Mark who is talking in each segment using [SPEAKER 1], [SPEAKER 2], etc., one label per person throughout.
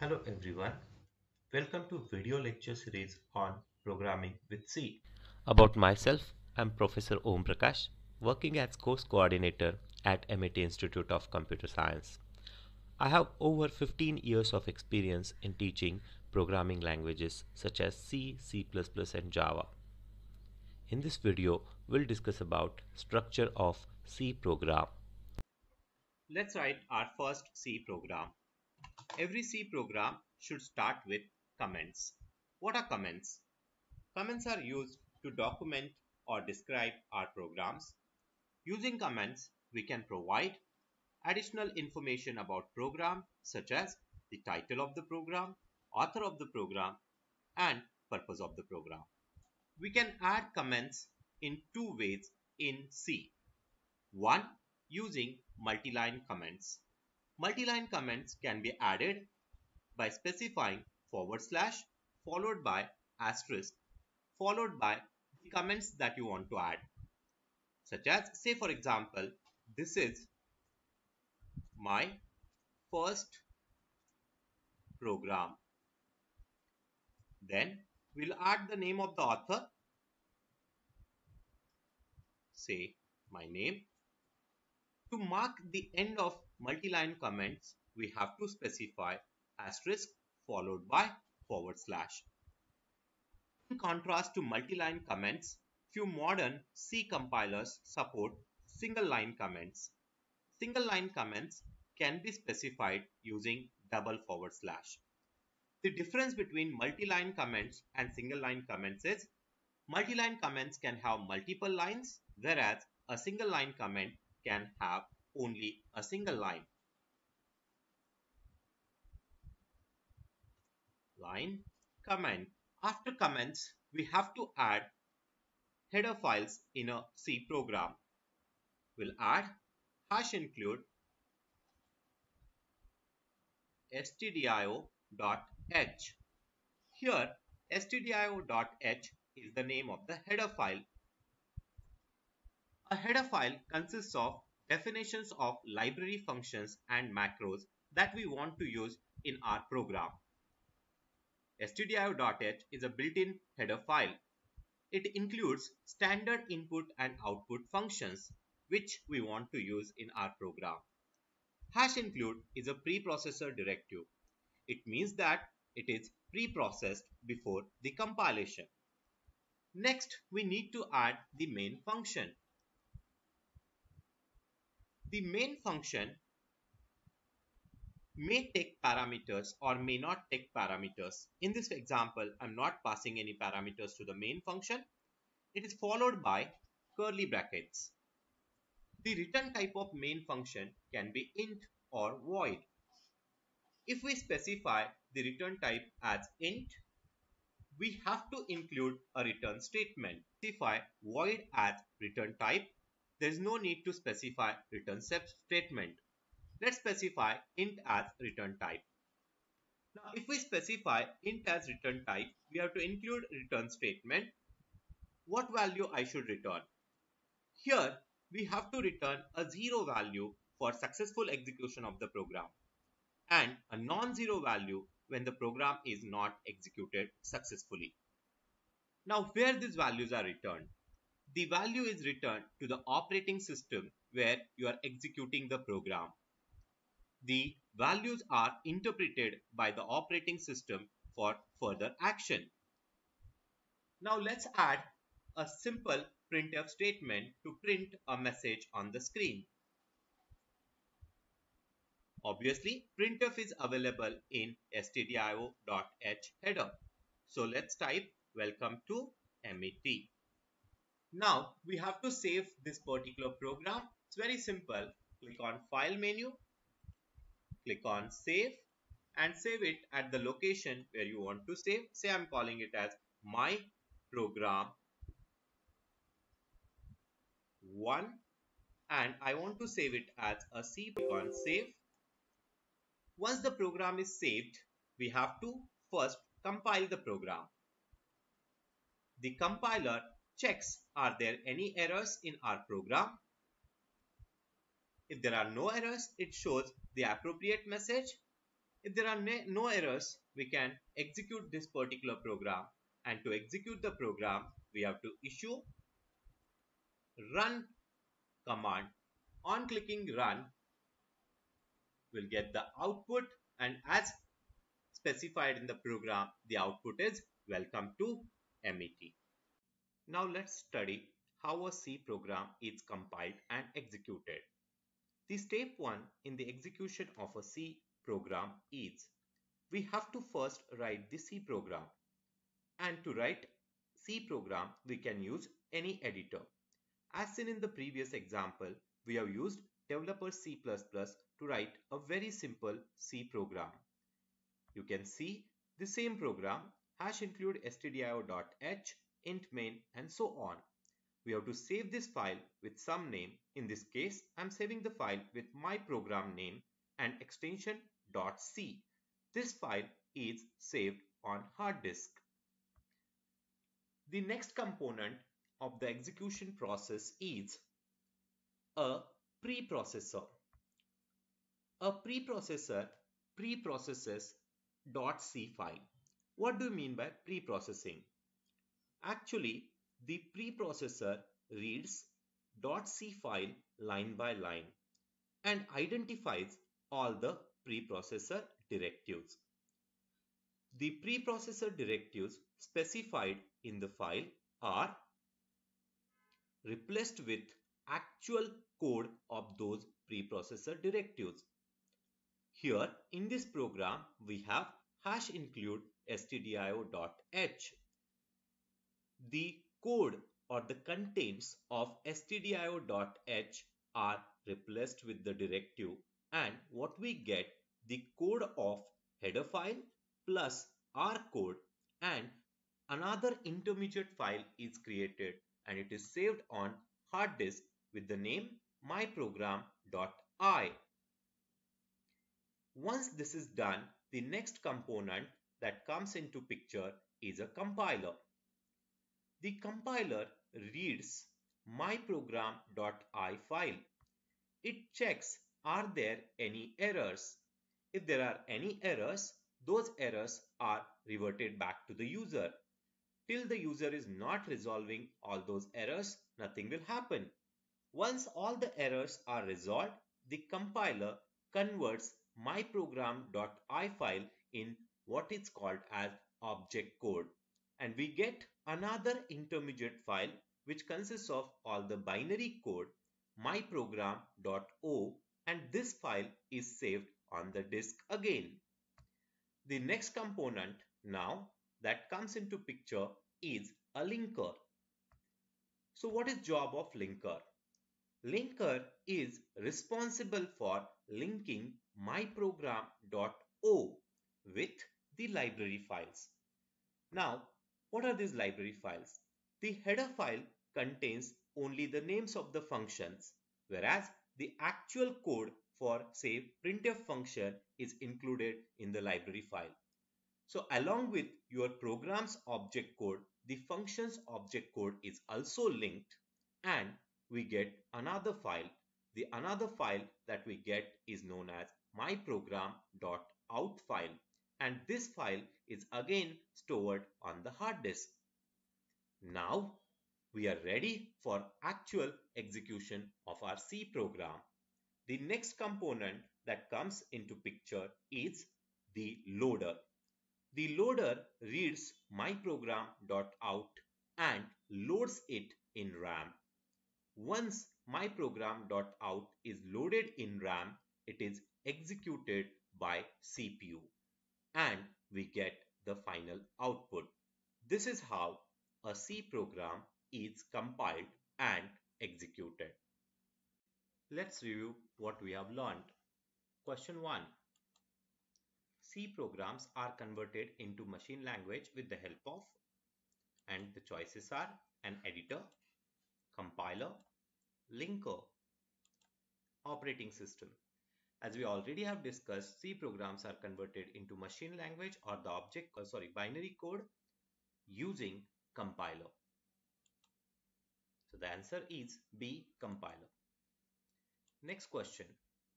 [SPEAKER 1] Hello everyone. Welcome to video lecture series on programming with C.
[SPEAKER 2] About myself, I'm Professor Om Prakash, working as course coordinator at MET Institute of Computer Science. I have over 15 years of experience in teaching programming languages such as C, C++ and Java. In this video, we'll discuss about structure of C program.
[SPEAKER 1] Let's write our first C program. Every C program should start with comments. What are comments? Comments are used to document or describe our programs. Using comments, we can provide additional information about program such as the title of the program, author of the program and purpose of the program. We can add comments in two ways in C. One, using multi-line comments. Multi-line comments can be added by specifying forward slash followed by asterisk followed by the comments that you want to add. Such as say for example, this is my first program. Then we'll add the name of the author. Say my name. To mark the end of multi-line comments, we have to specify asterisk followed by forward slash. In contrast to multi-line comments, few modern C compilers support single line comments. Single line comments can be specified using double forward slash. The difference between multi-line comments and single line comments is multi-line comments can have multiple lines whereas a single line comment can have only a single line. Line comment. After comments, we have to add header files in a C program. We'll add hash include stdio.h. Here stdio.h is the name of the header file. A header file consists of definitions of library functions and macros that we want to use in our program. stdio.h is a built-in header file. It includes standard input and output functions which we want to use in our program. Hash include is a preprocessor directive. It means that it is pre-processed before the compilation. Next, we need to add the main function. The main function may take parameters or may not take parameters. In this example, I'm not passing any parameters to the main function. It is followed by curly brackets. The return type of main function can be int or void. If we specify the return type as int, we have to include a return statement. Specify void as return type there is no need to specify return statement. Let's specify int as return type. Now, if we specify int as return type, we have to include return statement. What value I should return? Here, we have to return a zero value for successful execution of the program and a non-zero value when the program is not executed successfully. Now, where these values are returned? The value is returned to the operating system where you are executing the program. The values are interpreted by the operating system for further action. Now let's add a simple printf statement to print a message on the screen. Obviously, printf is available in stdio.h header. So let's type welcome to MET. Now we have to save this particular program. It's very simple. Click on file menu, click on save and save it at the location where you want to save. Say I'm calling it as my program 1 and I want to save it as a C Click on save. Once the program is saved, we have to first compile the program. The compiler checks are there any errors in our program. If there are no errors, it shows the appropriate message. If there are no errors, we can execute this particular program and to execute the program, we have to issue run command. On clicking run, we'll get the output and as specified in the program, the output is welcome to MET. Now let's study how a C program is compiled and executed. The step 1 in the execution of a C program is we have to first write the C program. And to write C program, we can use any editor. As seen in the previous example, we have used developer C++ to write a very simple C program. You can see the same program hash include stdio.h, int main and so on. We have to save this file with some name. In this case, I'm saving the file with my program name and extension .c. This file is saved on hard disk. The next component of the execution process is a preprocessor. A preprocessor preprocesses .c file. What do you mean by preprocessing? Actually, the preprocessor reads .c file line by line and identifies all the preprocessor directives. The preprocessor directives specified in the file are replaced with actual code of those preprocessor directives. Here in this program we have hash include stdio.h. The code or the contents of stdio.h are replaced with the directive and what we get the code of header file plus our code and another intermediate file is created and it is saved on hard disk with the name myprogram.i. Once this is done, the next component that comes into picture is a compiler. The compiler reads myprogram.i file. It checks are there any errors. If there are any errors, those errors are reverted back to the user. Till the user is not resolving all those errors, nothing will happen. Once all the errors are resolved, the compiler converts myprogram.i file in what is called as object code and we get another intermediate file which consists of all the binary code myprogram.o and this file is saved on the disk again. The next component now that comes into picture is a linker. So what is job of linker? Linker is responsible for linking myprogram.o with the library files. Now, what are these library files? The header file contains only the names of the functions, whereas the actual code for say printf function is included in the library file. So along with your program's object code, the function's object code is also linked and we get another file. The another file that we get is known as myprogram.out file and this file is again stored on the hard disk. Now we are ready for actual execution of our C program. The next component that comes into picture is the loader. The loader reads myprogram.out and loads it in RAM. Once myprogram.out is loaded in RAM, it is executed by CPU and we get the final output. This is how a C program is compiled and executed. Let's review what we have learned. Question 1. C programs are converted into machine language with the help of and the choices are an editor, compiler, linker, operating system. As we already have discussed, C programs are converted into machine language or the object, uh, sorry, binary code using compiler. So the answer is B, compiler. Next question,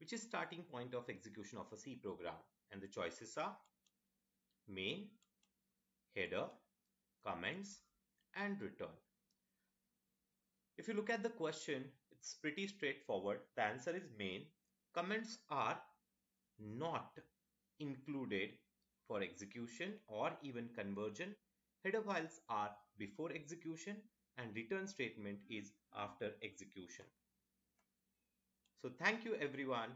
[SPEAKER 1] which is starting point of execution of a C program? And the choices are main, header, comments, and return. If you look at the question, it's pretty straightforward. The answer is main. Comments are not included for execution or even conversion. Header files are before execution and return statement is after execution. So thank you everyone